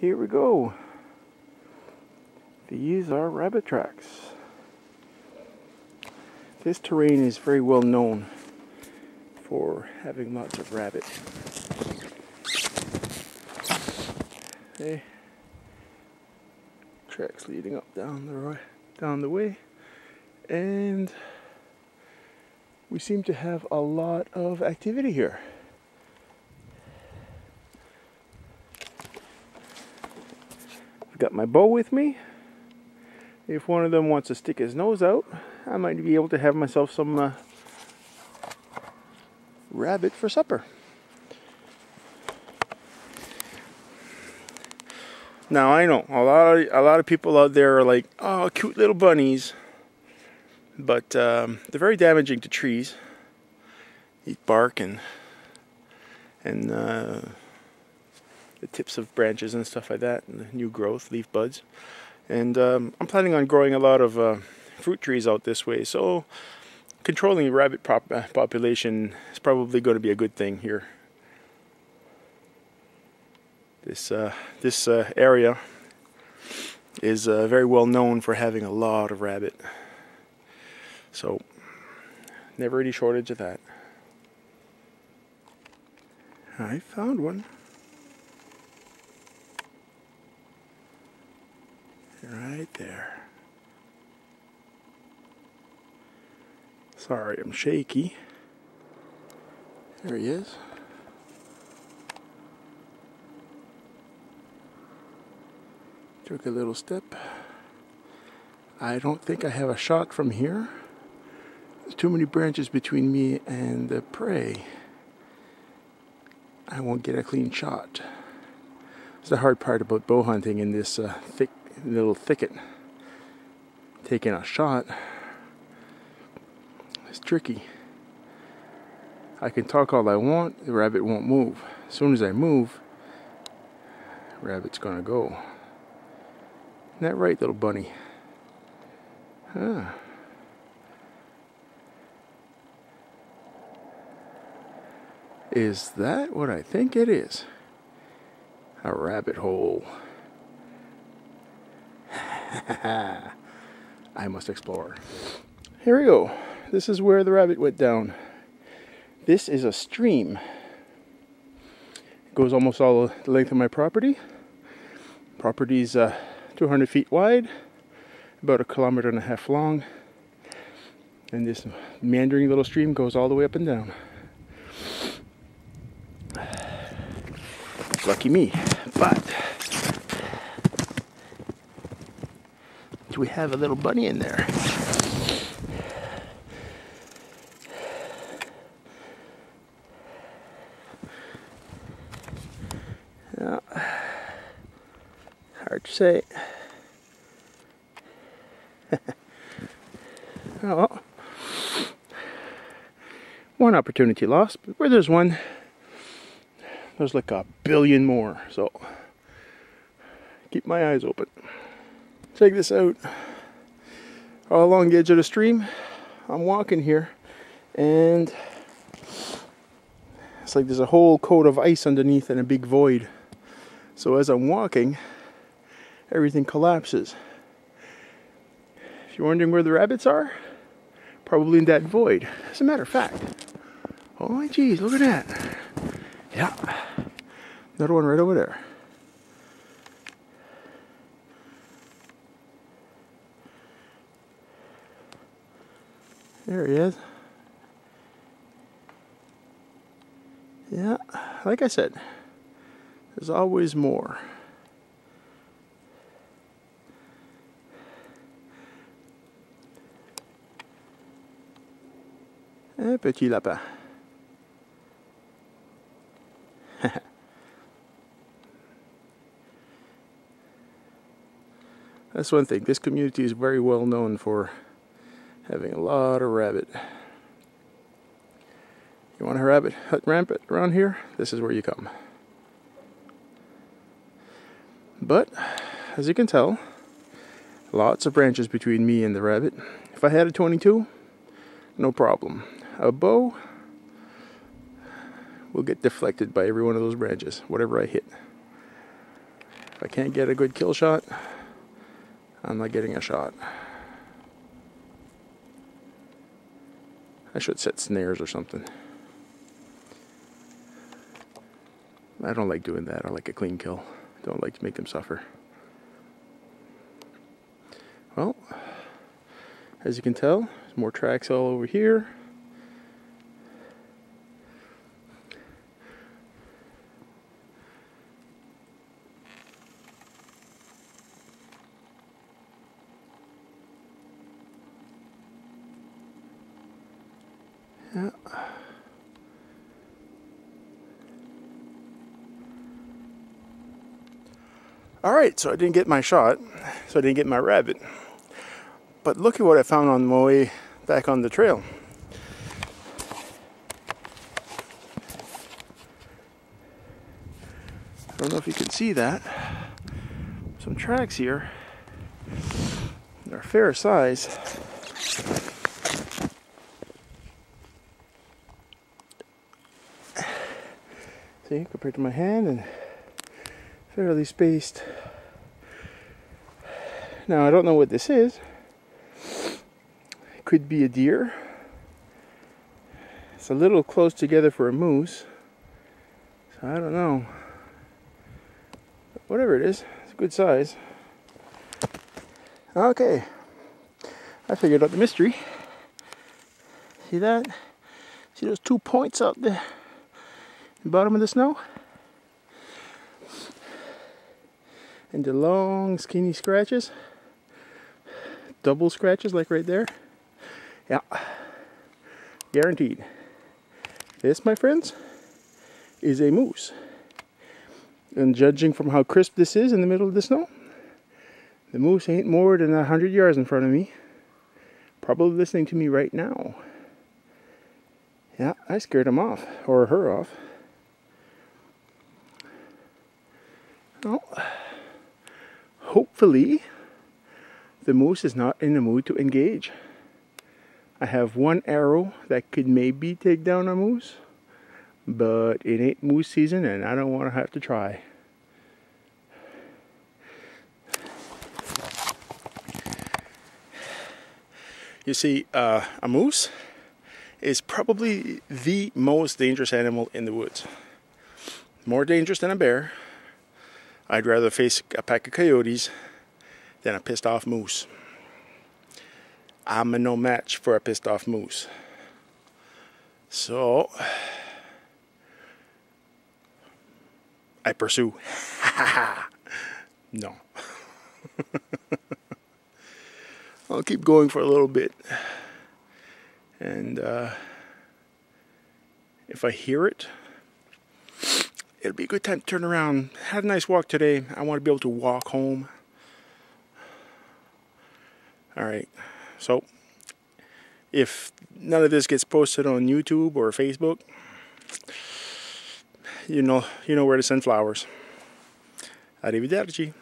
here we go. These are rabbit tracks. This terrain is very well known for having lots of rabbit. Okay. Tracks leading up down the right, down the way, and we seem to have a lot of activity here. Got my bow with me. If one of them wants to stick his nose out, I might be able to have myself some uh, rabbit for supper. Now I know a lot of a lot of people out there are like, "Oh, cute little bunnies," but um, they're very damaging to trees. Eat bark and and uh, the tips of branches and stuff like that, and the new growth, leaf buds. And um, I'm planning on growing a lot of uh, fruit trees out this way, so controlling rabbit pop uh, population is probably going to be a good thing here. This uh, this uh, area is uh, very well known for having a lot of rabbit, so never any shortage of that. I found one. Right there. Sorry, I'm shaky. There he is. Took a little step. I don't think I have a shot from here. There's too many branches between me and the prey. I won't get a clean shot. It's the hard part about bow hunting in this uh, thick little thicket. Taking a shot is tricky. I can talk all I want, the rabbit won't move. As soon as I move, rabbit's gonna go. Isn't that right, little bunny? Huh. Is that what I think it is? A rabbit hole. I must explore. Here we go. This is where the rabbit went down. This is a stream. It goes almost all the length of my property. Property's uh, 200 feet wide, about a kilometer and a half long. And this meandering little stream goes all the way up and down. Lucky me. But we have a little bunny in there? Hard to say. oh. One opportunity lost, but where there's one, there's like a billion more. So keep my eyes open. Check this out. All along the edge of the stream, I'm walking here, and it's like there's a whole coat of ice underneath and a big void. So as I'm walking, everything collapses. If you're wondering where the rabbits are, probably in that void. As a matter of fact, oh my geez, look at that. Yeah, another one right over there. There he is. Yeah, like I said, there's always more. Un petit lapin. That's one thing. This community is very well known for having a lot of rabbit. You want a rabbit hut rampant around here? This is where you come. But, as you can tell, lots of branches between me and the rabbit. If I had a 22, no problem. A bow will get deflected by every one of those branches, whatever I hit. If I can't get a good kill shot, I'm not getting a shot. I should set snares or something. I don't like doing that. I like a clean kill. Don't like to make them suffer. Well, as you can tell, there's more tracks all over here. Yeah. All right, so I didn't get my shot, so I didn't get my rabbit. But look at what I found on my way back on the trail. I don't know if you can see that. Some tracks here. They're fair size. See, compared to my hand and fairly spaced. Now I don't know what this is. It could be a deer. It's a little close together for a moose. So I don't know. But whatever it is, it's a good size. Okay. I figured out the mystery. See that? See those two points out there? Bottom of the snow? And the long skinny scratches. Double scratches like right there. Yeah. Guaranteed. This, my friends, is a moose. And judging from how crisp this is in the middle of the snow, the moose ain't more than a hundred yards in front of me. Probably listening to me right now. Yeah, I scared him off, or her off. Well, hopefully the moose is not in the mood to engage. I have one arrow that could maybe take down a moose, but it ain't moose season and I don't want to have to try. You see, uh, a moose is probably the most dangerous animal in the woods. More dangerous than a bear, I'd rather face a pack of coyotes than a pissed off moose. I'm no match for a pissed off moose. So, I pursue. no. I'll keep going for a little bit. And uh, if I hear it, it'll be a good time to turn around. Had a nice walk today. I want to be able to walk home. All right. So, if none of this gets posted on YouTube or Facebook, you know, you know where to send flowers. Arrivederci.